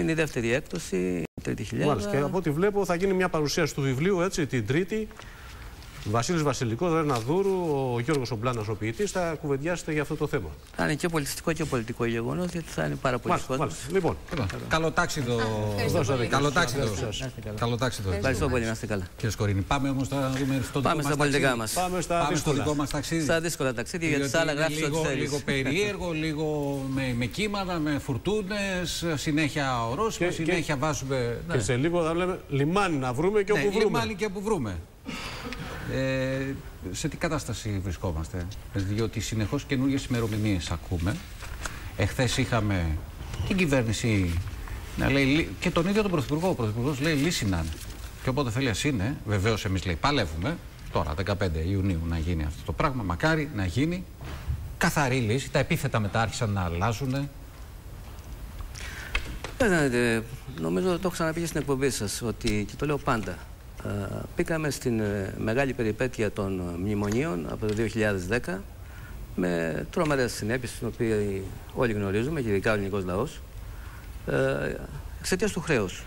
είναι η δεύτερη έκδοση, η τρίτη χιλιάδα. Μάλιστα. Και από ό,τι βλέπω θα γίνει μια παρουσίαση του βιβλίου έτσι, την Τρίτη. Βασίλης Βασιλικό, Ρένα Δούρου, ο Γιώργος Ομπλάνας, ο ποιητής, θα κουβεντιάσετε για αυτό το θέμα. Θα είναι και πολιτιστικό και πολιτικό γεγονός, γιατί θα είναι πάρα πολύ Μάλιστα, κόσμο. μάλιστα. Λοιπόν, Καλοτάξιδο. Καλοτάξιδο. Καλοτάξιδο. Ευχαριστώ πολύ, να είστε καλά. Κύριε Σκορίνη, πάμε όμως να δούμε στο Πάμε δικό στα μας πολιτικά ταξίδι. μας. πάμε στα Πάμε στο δύσκολα. δικό μας ταξίδι. Στα δύσκολα ταξίδια, γιατί Διότι στα άλλα είναι γράφεις ό,τι λίγο, θέλεις. λίγο περίεργο, λίγο με, με κύματα, με φουρτούνες, συνέχεια ορόσημα, Και- συνέχεια βάζουμε. Και σε λίγο θα λέμε λιμάνι να βρούμε και Ναι, όπου βρούμε. λιμάνι και όπου βρούμε. Ε, σε τι κατάσταση βρισκόμαστε, διότι συνεχώς καινούργιες ημερομηνίες ακούμε. Εχθές είχαμε την κυβέρνηση να λέει, λύ- και τον ίδιο τον Πρωθυπουργό. Ο Πρωθυπουργός λέει λύση να είναι. Και όποτε θέλει ας είναι, βεβαίως εμείς λέει παλεύουμε, τώρα 15 Ιουνίου να γίνει αυτό το πράγμα, μακάρι να γίνει. Καθαρή λύση, τα επίθετα μετά άρχισαν να αλλάζουν. Ξέρετε, νομίζω το έχω ξαναπεί και στην εκπομπή σας ότι και το λέω πάντα. Ε, Πήγαμε στην ε, μεγάλη περιπέτεια των ε, μνημονίων από το 2010 με τρομερές συνέπειες, τις οποίες όλοι γνωρίζουμε, και ειδικά ο ελληνικός λαός, ε, εξαιτίας του χρέους.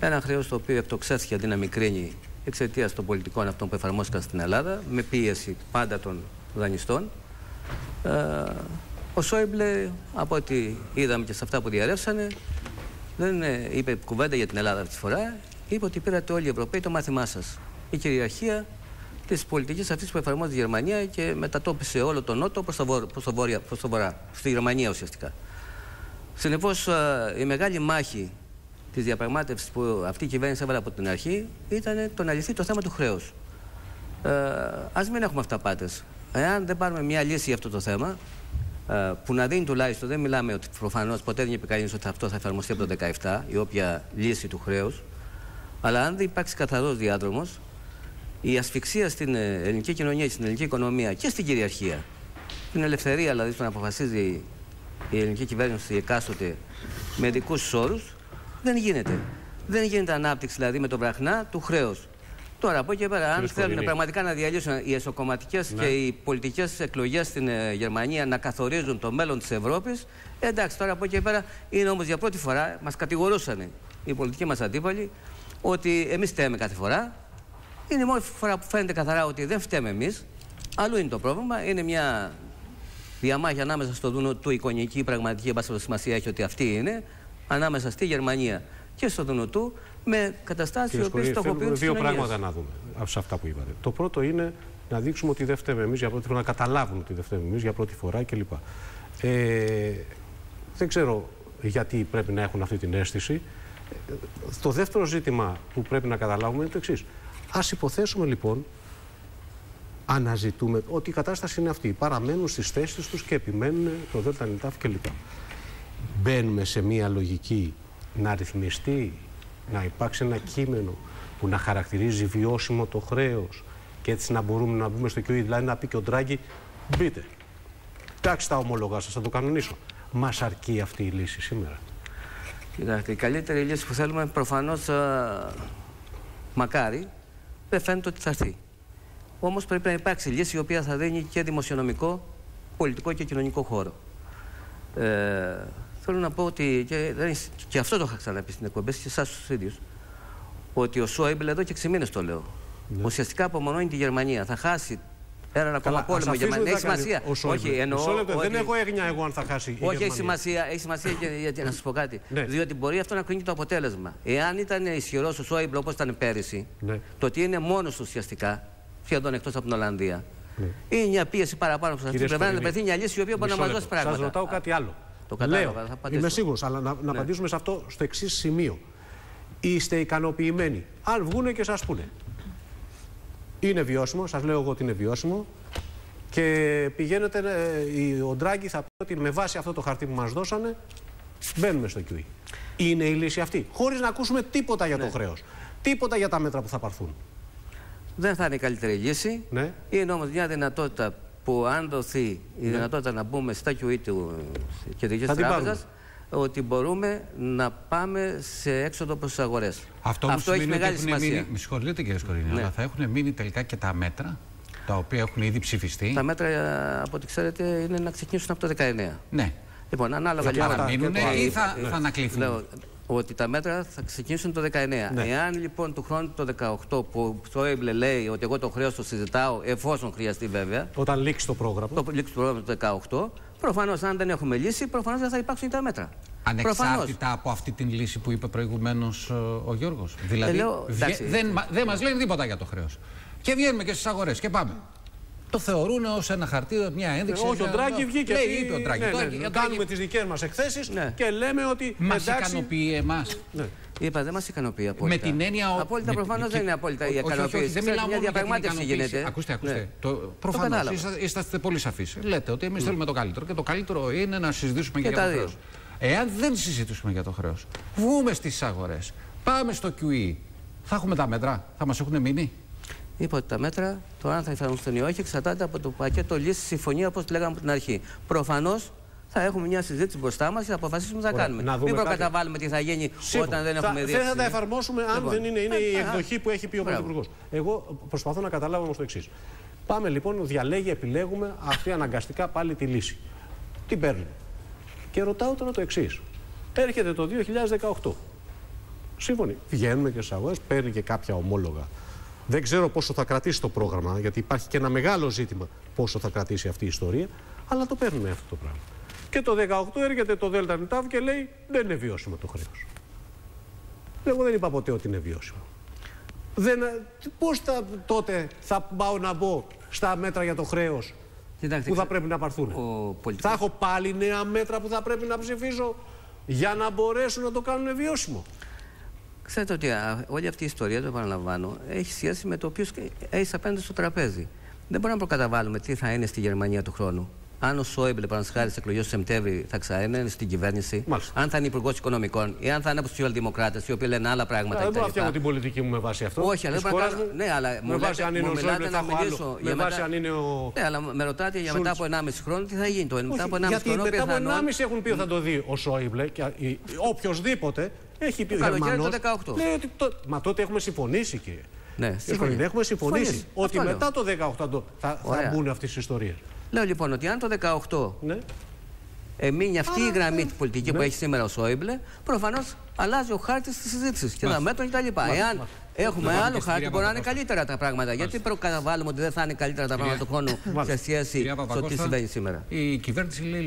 Ένα χρέος το οποίο εκτοξεύτηκε αντί να μικρύνει εξαιτίας των πολιτικών αυτών που εφαρμόστηκαν στην Ελλάδα, με πίεση πάντα των δανειστών. Ε, ο Σόιμπλε, από ό,τι είδαμε και σε αυτά που διαρρεύσανε, δεν ε, είπε κουβέντα για την Ελλάδα αυτή τη φορά. Είπε ότι πήρατε όλοι οι Ευρωπαίοι το μάθημά σας. Η κυριαρχία της πολιτικής αυτής που εφαρμόζει η Γερμανία και μετατόπισε όλο τον Νότο προς το, βορ- προς το, βόρεια- προς το βορρά. Στη Γερμανία ουσιαστικά. Συνεπώς, η μεγάλη μάχη της διαπραγμάτευσης που αυτή η κυβέρνηση έβαλε από την αρχή ήταν το να λυθεί το θέμα του χρέους. Ε, Α μην έχουμε αυταπάτες. Εάν δεν πάρουμε μια λύση για αυτό το θέμα, ε, που να δίνει τουλάχιστον, δεν μιλάμε ότι προφανώς ποτέ δεν είπε κανείς ότι αυτό θα εφαρμοστεί από το 2017, η όποια λύση του χρέους, αλλά αν δεν υπάρξει καθαρός διάδρομος, η ασφυξία στην ε, ελληνική κοινωνία, στην ελληνική οικονομία και στην κυριαρχία, την ελευθερία δηλαδή στο να αποφασίζει η ελληνική κυβέρνηση εκάστοτε με δικούς όρους, δεν γίνεται. Δεν γίνεται ανάπτυξη δηλαδή με το βραχνά του χρέους. Τώρα από εκεί και πέρα, αν Κύριε θέλουν Σκορίνη. πραγματικά να διαλύσουν οι εσωκομματικές και οι πολιτικές εκλογές στην ε, Γερμανία να καθορίζουν το μέλλον της Ευρώπης, εντάξει, τώρα από εκεί και πέρα είναι όμως για πρώτη φορά, μας κατηγορούσαν οι πολιτικοί μας αντίπαλοι ότι εμείς φταίμε κάθε φορά. Είναι η μόνη φορά που φαίνεται καθαρά ότι δεν φταίμε εμείς. Αλλού είναι το πρόβλημα. Είναι μια διαμάχη ανάμεσα στο Δούνο του εικονική, πραγματική, εν πάση σημασία έχει ότι αυτή είναι, ανάμεσα στη Γερμανία και στο Δούνο του, με καταστάσεις οι Κύριε οποίες Σκορίνη, στοχοποιούν θέλουμε τι δύο κοινωνίε. πράγματα να δούμε από σε αυτά που είπατε. Το πρώτο είναι να δείξουμε ότι δεν φταίμε εμείς για πρώτη φορά, να καταλάβουν ότι δεν φταίμε εμείς για πρώτη φορά κλπ. Ε, δεν ξέρω γιατί πρέπει να έχουν αυτή την αίσθηση. Ε, Το δεύτερο ζήτημα που πρέπει να καταλάβουμε είναι το εξής. Α υποθέσουμε λοιπόν, αναζητούμε ότι η κατάσταση είναι αυτή. Παραμένουν στις θέσεις τους και επιμένουν το ΔΝΤ κλπ. Μπαίνουμε σε μια λογική να ρυθμιστεί, να υπάρξει ένα κείμενο που να χαρακτηρίζει βιώσιμο το χρέος και έτσι να μπορούμε να μπούμε στο QE, δηλαδή να πει και ο Ντράγκη μπείτε. Εντάξει τα ομόλογα σας, θα το κανονίσω. Μας αρκεί αυτή η λύση σήμερα. Κοιτάξτε, η καλύτερη λύση που θέλουμε προφανώς μακάρι δεν φαίνεται ότι θα έρθει. Όμως πρέπει να υπάρξει λύση η οποία θα δίνει και δημοσιονομικό, πολιτικό και κοινωνικό χώρο. Ε, θέλω να πω ότι και, δεν είναι- και αυτό το είχα ξαναπεί στην εκπομπή και εσάς τους ίδιους. Ότι ο Σόιμπλ εδώ και 6 μήνες το λέω. Ουσιαστικά απομονώνει τη Γερμανία. Θα χάσει έναν ακόμα ας πόλεμο. η αφήσουμε Γερμανία. τι Έχει θα κάνει σημασία. ο Σόιμπλ. Όχι, εννοώ. Μισό λεπτό, Δεν ότι- έχω έγνοια εγώ αν θα χάσει η όχι, έχει Γερμανία. σημασία, έχει σημασία και, γιατί, να σας πω κάτι. Ναι. Διότι μπορεί αυτό να κρίνει το αποτέλεσμα. Εάν ήταν ισχυρός ο Σόιμπλ όπως ήταν πέρυσι, Ναι. το ότι είναι μόνος του ουσιαστικά, σχεδόν εκτός από την Ολλανδία, είναι μια πίεση παραπάνω προς αυτή την Ναι. Κύριε πλευρά να Σκορίνη, βρεθεί μια λύση η οποία μπορεί να μισό μα δώσει λεπτό. πράγματα. Σας ρωτάω κάτι άλλο. Το κατάλαβα, Λέω, θα απαντήσω. είμαι σίγουρος, αλλά να, να απαντήσουμε σε αυτό στο εξής σημείο. Είστε ικανοποιημένοι. Αν βγούνε και σας πούνε. Είναι βιώσιμο, σας λέω εγώ ότι είναι βιώσιμο και πηγαίνετε, ε, η- ο Ντράγκη θα πει ότι με βάση αυτό το χαρτί που μας δώσανε μπαίνουμε στο QE. Είναι η λύση αυτή. Χωρίς να ακούσουμε τίποτα για Ναι. το χρέος. Τίποτα για τα μέτρα που θα πάρθουν. Δεν θα είναι η καλύτερη λύση. Ναι. Είναι όμως μια δυνατότητα που αν δοθεί η δυνατότητα να μπούμε στα QE του Κεντρική Θα την Τράπεζα, πάρουμε. Ότι μπορούμε να πάμε σε έξοδο προς τις αγορές. Αυτό, όμως έχει σημαίνει ότι μεγάλη έχουν σημασία. Μείνει, με συγχωρείτε κύριε Σκορίνη, Ναι. αλλά θα έχουν μείνει τελικά και τα μέτρα τα οποία έχουν ήδη ψηφιστεί. Τα μέτρα, ε, από ό,τι ξέρετε, είναι να ξεκινήσουν από το 19. Ναι. Λοιπόν, ανάλογα Θα λοιπόν. παραμείνουν και το άλλο. ή θα, θα ανακληθούν; Λέω, ότι τα μέτρα θα ξεκινήσουν το 19. Ναι. Εάν λοιπόν του χρόνου το 18 που το Έμπλε λέει ότι εγώ το χρέος το συζητάω εφόσον χρειαστεί βέβαια, Όταν λήξει το πρόγραμμα. το λήξει το πρόγραμμα το 18, προφανώς αν δεν έχουμε λύση, προφανώς δεν θα υπάρξουν τα μέτρα. Προφανώς. Ανεξάρτητα από αυτή την λύση που είπε προηγουμένως ο Γιώργος. Δηλαδή, λέω, βγε- εντάξει. δεν, μα- δεν μας λένε τίποτα για το χρέος. Και βγαίνουμε και στις αγορές και πάμε. Το θεωρούν ως ένα χαρτί, μια ένδειξη. όχι, ο ένα- Ντράγκη βγήκε. Λέει, πει- είπε ο Ντράγκη. ναι, Τώρα, ναι, ο Ντράγκη- Κάνουμε τις δικές μας εκθέσεις Ναι. και λέμε ότι. Μας εντάξει, ικανοποιεί εμάς. Ναι. Είπα, δεν μας ικανοποιεί απόλυτα. Με την έννοια. ο- Απόλυτα με- προφανώς με- δεν είναι απόλυτα η όχι, όχι, όχι, ικανοποίηση. δεν Ξέρετε, μιλάω μια μόνο για την διαπραγμάτευση ικανοποίηση. γίνεται. Ακούστε, ακούστε. Ναι. Το, προφανώς κατάλαβα. είσαστε, είσαστε πολύ σαφείς. Λέτε ότι εμείς θέλουμε το καλύτερο και το καλύτερο είναι να συζητήσουμε και, Και για τα το δύο. χρέος. Εάν δεν συζητήσουμε για το χρέος, βγούμε στις αγορές, πάμε στο QE, θα έχουμε τα μέτρα, θα μας έχουν μείνει; Είπα ότι τα μέτρα, το αν θα εφαρμοστούν ή όχι, εξαρτάται από το πακέτο λύσης συμφωνίας, όπως λέγαμε από την αρχή. Προφανώς θα έχουμε μια συζήτηση μπροστά μας και θα αποφασίσουμε τι θα Ωραία, κάνουμε. να δούμε Μην κάτι. προκαταβάλουμε τι θα γίνει Σύμφωνα. όταν δεν θα, έχουμε δει. Δεν θα τα εφαρμόσουμε αν Λοιπόν. δεν είναι, είναι η Ε, α, εκδοχή που έχει πει ο μπράβο. Πρωθυπουργός. Εγώ προσπαθώ να καταλάβω όμως το εξής. Πάμε λοιπόν, διαλέγει, επιλέγουμε αυτή αναγκαστικά πάλι τη λύση. Τι παίρνουμε; Και ρωτάω τώρα το εξής. Έρχεται το 2018. Σύμφωνοι. Βγαίνουμε και στις αγορές, παίρνει και κάποια ομόλογα. Δεν ξέρω πόσο θα κρατήσει το πρόγραμμα, γιατί υπάρχει και ένα μεγάλο ζήτημα πόσο θα κρατήσει αυτή η ιστορία, αλλά το παίρνουμε αυτό το πράγμα. Και το 18 έρχεται το ΔΝΤ και λέει δεν είναι βιώσιμο το χρέος. Εγώ δεν είπα ποτέ ότι είναι βιώσιμο. Δεν, πώς θα, τότε θα πάω να μπω στα μέτρα για το χρέος Κοιτάξτε, που θα ξέ- πρέπει να πάρθουν. ο πολιτικός- Θα έχω πάλι νέα μέτρα που θα πρέπει να ψηφίσω για να μπορέσουν να το κάνουν βιώσιμο. Ξέρετε ότι α, όλη αυτή η ιστορία, το επαναλαμβάνω, έχει σχέση με το ποιος έχει απέναντι στο τραπέζι. Δεν μπορούμε να προκαταβάλουμε τι θα είναι στη Γερμανία του χρόνου. Αν ο Σόιμπλε, παραδείγματος χάρη, στις εκλογές του Σεπτέμβρη θα ξανά στην κυβέρνηση, Μάλιστα. αν θα είναι υπουργός οικονομικών ή αν θα είναι από του σοσιαλδημοκράτες, οι οποίοι λένε άλλα πράγματα. δεν μπορώ να κτλ. φτιάχνω την πολιτική μου με βάση αυτό. Όχι, αλλά Της δεν μπορώ να χώρας κάνω- μου, Ναι, αλλά με μου βάση λέτε- αν είναι μου ο μιλάτε Σόιμπλε να θα έχω μιλήσω άλλο. για Με βάση μετά- αν είναι ο... Ναι, αλλά με ρωτάτε για μετά Σούλτς. από 1,5 χρόνο τι θα γίνει. Το μετά από 1,5 Γιατί χρόνο μετά από πιθανόν 1,5 έχουν πει ότι θα το δει ο Σόιμπλε και η- οποιοδήποτε έχει πει ο καλοκαίρι Γερμανός. το 18. Λέει ότι το... Μα τότε έχουμε συμφωνήσει κύριε. Ναι, Κύριε συμφωνεί. Κωνίδη, έχουμε συμφωνήσει Συμφωνήσει. ότι Αυτό λέω. μετά το 18 θα, το- θα, θα Ωραία. μπουν αυτές τις ιστορίες. Λέω λοιπόν ότι αν το 18 Ναι. εμείνει αυτή η γραμμή της πολιτικής Ναι. που έχει σήμερα ο Σόιμπλε, προφανώς αλλάζει ο χάρτης της συζήτησης και τα μέτρα κτλ. Εάν έχουμε Πάμε άλλο και στην χάρτη, κυρία μπορεί να είναι Παπακώστα. καλύτερα τα πράγματα. Γιατί προκαταβάλουμε ότι δεν θα είναι καλύτερα τα πράγματα του χρόνου σε σχέση Κυρία με το τι Παπακώστα, συμβαίνει σήμερα. Η κυβέρνηση λέει